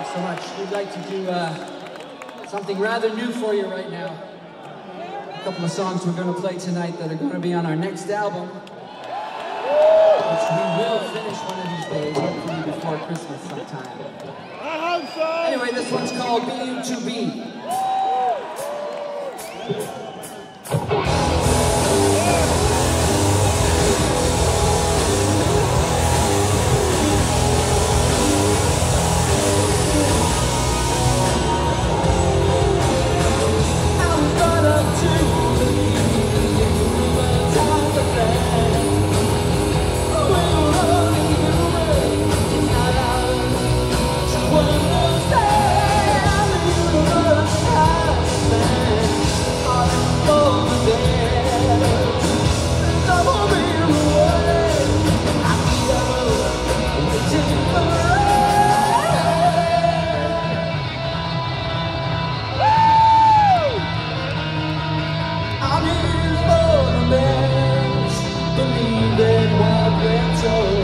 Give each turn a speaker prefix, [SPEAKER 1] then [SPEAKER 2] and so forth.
[SPEAKER 1] Thanks so much. We'd like to do uh, something rather new for you right now. A couple of songs we're going to play tonight that are going to be on our next album, which we will finish one of these days, hopefully before Christmas sometime. Anyway, this one's called Be You To Be. dead wild lands